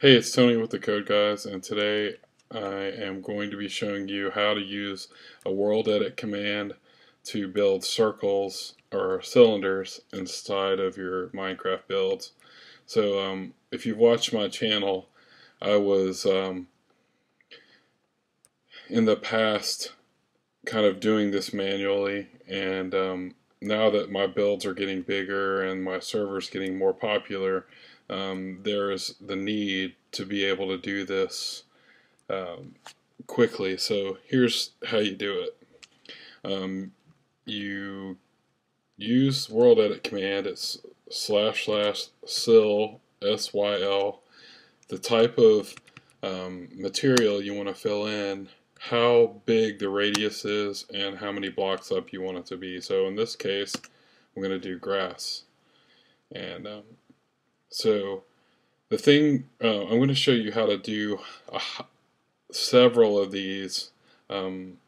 Hey, it's Tony with the Code Guys, and today I am going to be showing you how to use a world edit command to build circles or cylinders inside of your Minecraft builds. So, um, if you've watched my channel, I was um, in the past kind of doing this manually, and um, now that my builds are getting bigger and my server's getting more popular, um, there is the need to be able to do this um, quickly. So here's how you do it. Um, you use world edit command. It's slash slash cyl s y l. The type of um, material you want to fill in, how big the radius is, and how many blocks up you want it to be. So in this case, I'm going to do grass. And um, so the thing, uh, I'm going to show you how to do a, several of these um,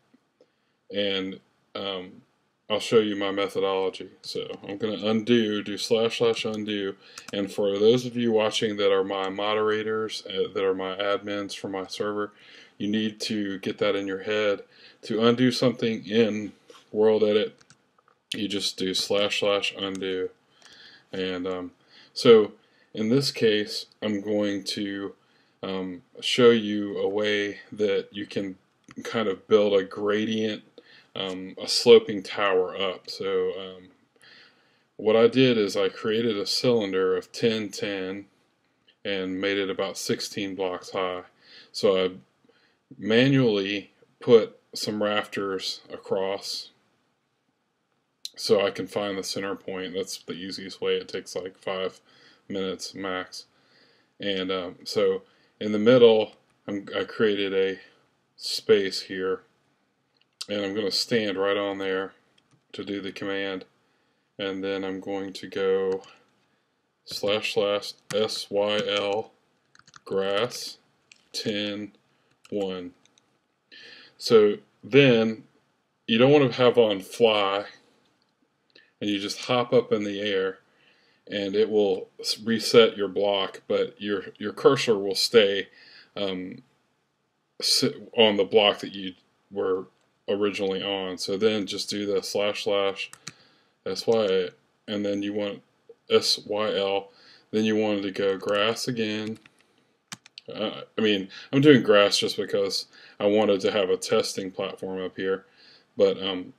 and um, I'll show you my methodology. So I'm going to undo, do slash slash undo, and for those of you watching that are my moderators, uh, that are my admins for my server, you need to get that in your head. To undo something in World Edit, you just do slash slash undo. And um, so in this case, I'm going to um, show you a way that you can kind of build a gradient, um, a sloping tower up. So um, what I did is I created a cylinder of 10, 10 and made it about 16 blocks high. So I manually put some rafters across so I can find the center point. That's the easiest way. It takes like five minutes max. And um, so in the middle, I'm, I created a space here. And I'm going to stand right on there to do the command. And then I'm going to go slash slash cyl grass 10 1. So then you don't want to have on fly and you just hop up in the air and it will reset your block, but your your cursor will stay um, on the block that you were originally on. So then just do the slash slash sy, and then you want cyl. Then you wanted to go grass again. Uh, I mean, I'm doing grass just because I wanted to have a testing platform up here. But um,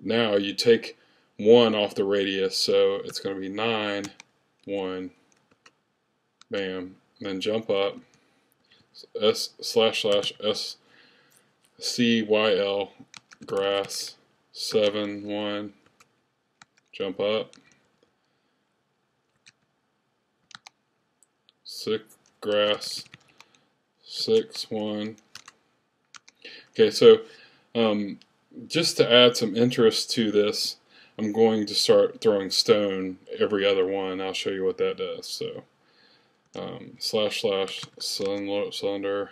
now you take 1 off the radius, so it's going to be 9, 1, bam, then jump up, S slash slash S C Y L grass 7, 1, jump up, 6 grass 6, 1. Okay, so um, just to add some interest to this, I'm going to start throwing stone every other one. I'll show you what that does. So um, slash slash cylinder.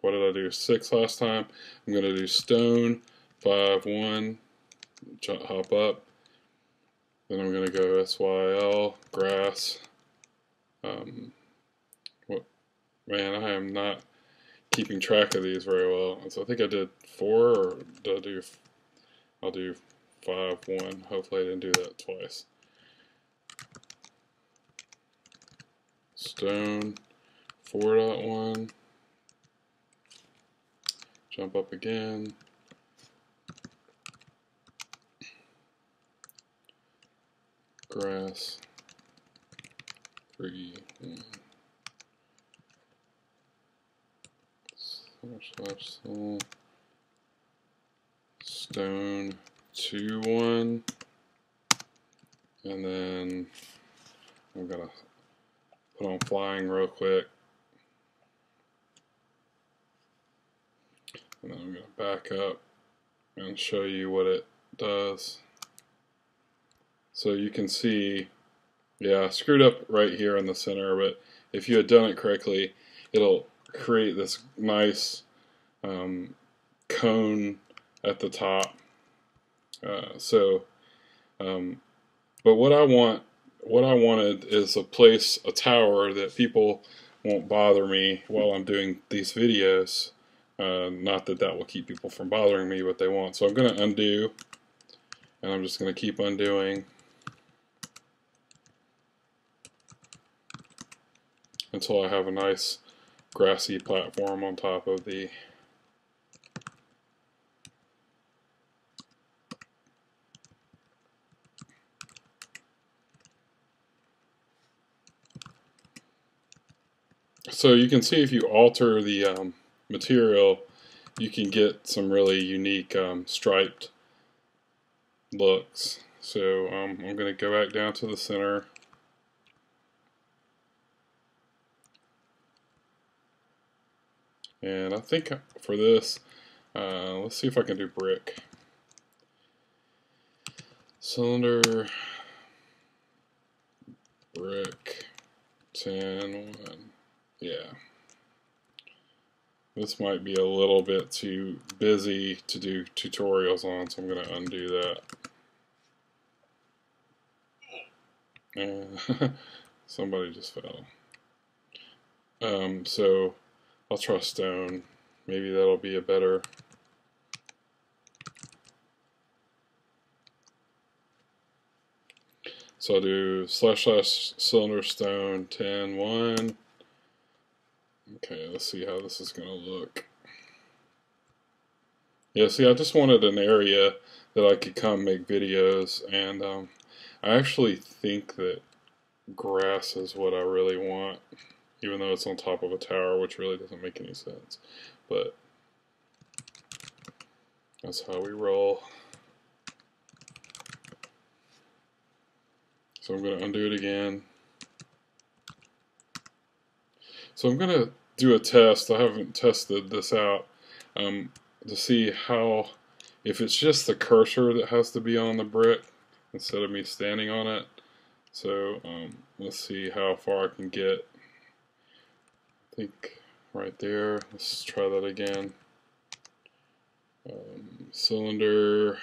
What did I do? Six last time. I'm going to do stone five one. Hop up. Then I'm going to go cyl grass. Um, what? Man, I am not keeping track of these very well. So I think I did four, or did I do? I'll do 5, 1. Hopefully I didn't do that twice. Stone 4.1. Jump up again. Grass 3, 1. Slash, slash, stone two one. And then I'm gonna put on flying real quick. And then I'm gonna back up and show you what it does. So you can see yeah screwed up right here in the center but if you had done it correctly it'll create this nice um, cone at the top uh, so, um, but what I want, what I wanted is a place, a tower that people won't bother me while I'm doing these videos. Uh, not that that will keep people from bothering me, but they won't. So I'm going to undo, and I'm just going to keep undoing. Until I have a nice grassy platform on top of the So you can see if you alter the um, material, you can get some really unique um, striped looks. So um, I'm going to go back down to the center. And I think for this, uh, let's see if I can do brick. Cylinder, brick, 10, 1. Yeah. This might be a little bit too busy to do tutorials on, so I'm going to undo that. And somebody just fell. Um, so I'll try stone. Maybe that'll be a better So I'll do slash slash cylinder stone 10 1 Okay, let's see how this is going to look. Yeah, see, I just wanted an area that I could come make videos, and um, I actually think that grass is what I really want, even though it's on top of a tower, which really doesn't make any sense. But that's how we roll. So I'm going to undo it again. So I'm going to do a test. I haven't tested this out um, to see how, if it's just the cursor that has to be on the brick instead of me standing on it. So um, let's see how far I can get. I think right there. Let's try that again. Um, cylinder,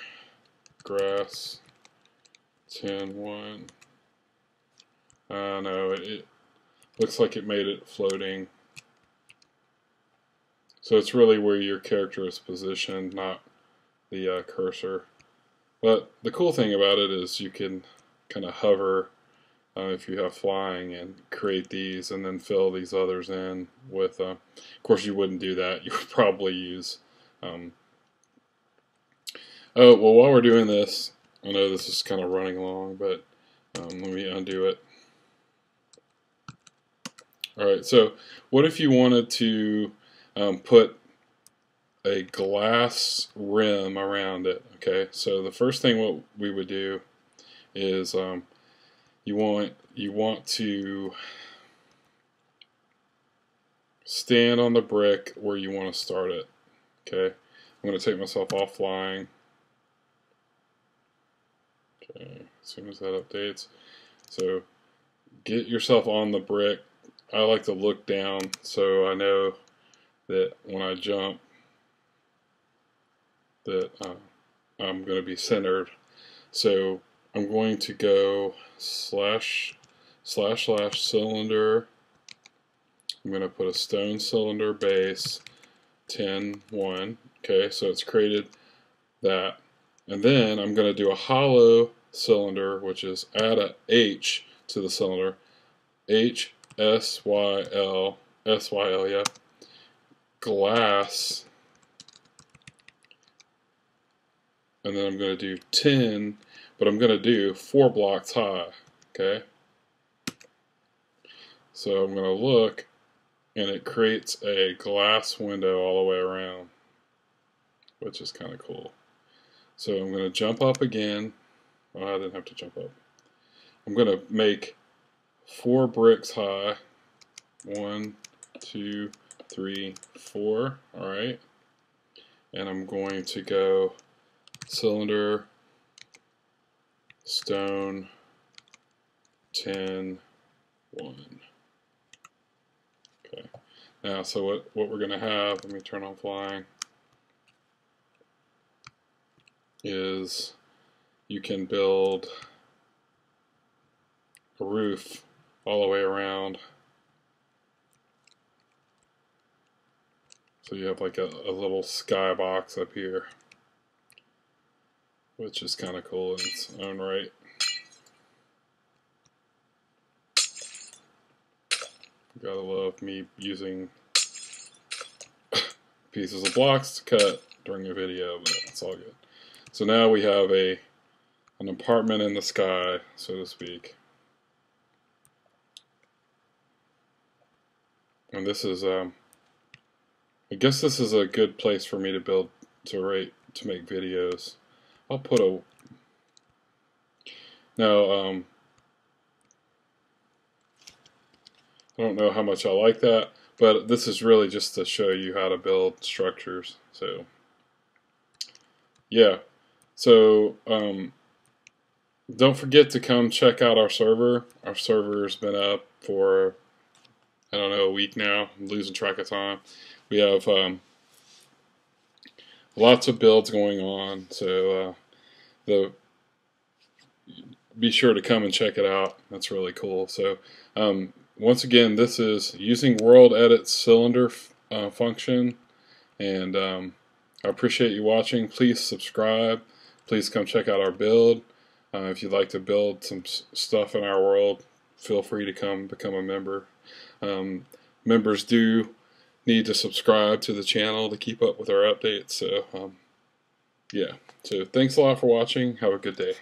grass, 10, 1. I Uh, no, it, it looks like it made it floating. So it's really where your character is positioned, not the uh, cursor. But the cool thing about it is you can kind of hover uh, if you have flying and create these and then fill these others in with, uh, of course you wouldn't do that, you would probably use, um, oh, well while we're doing this, I know this is kind of running along, but um, let me undo it. Alright, so what if you wanted to um, put a glass rim around it. Okay, so the first thing what we would do is um, you want you want to stand on the brick where you want to start it. Okay, I'm going to take myself offline. Okay, as soon as that updates. So get yourself on the brick. I like to look down so I know that when I jump that uh, I'm going to be centered. So I'm going to go slash slash slash cylinder. I'm going to put a stone cylinder base 10 1. Okay, so it's created that. And then I'm going to do a hollow cylinder, which is add a H to the cylinder. H S Y L S Y L, yeah glass. And then I'm going to do 10 but I'm going to do four blocks high okay? So I'm going to look and it creates a glass window all the way around which is kind of cool. So I'm going to jump up again. Oh, I didn't have to jump up. I'm going to make four bricks high. One two three, four. All right. And I'm going to go cylinder, stone, 10, 1. Okay. Now, so what, what we're going to have, let me turn on flying, is you can build a roof all the way around So you have like a, a little sky box up here, which is kind of cool in its own right. Gotta love me using pieces of blocks to cut during a video, but it's all good. So now we have a an apartment in the sky, so to speak. And this is, um, I guess this is a good place for me to build, to rate, to make videos. I'll put a, now, um, I don't know how much I like that, but this is really just to show you how to build structures. So, yeah. So, um, don't forget to come check out our server. Our server's been up for, I don't know, a week now. I'm losing track of time. We have um, lots of builds going on, so uh, the be sure to come and check it out. That's really cool. So, um, once again, this is using World Edit cylinder uh, function, and um, I appreciate you watching. Please subscribe. Please come check out our build. Uh, if you'd like to build some stuff in our world, feel free to come become a member. Um, members do need to subscribe to the channel to keep up with our updates. So, um, yeah. So, thanks a lot for watching. Have a good day.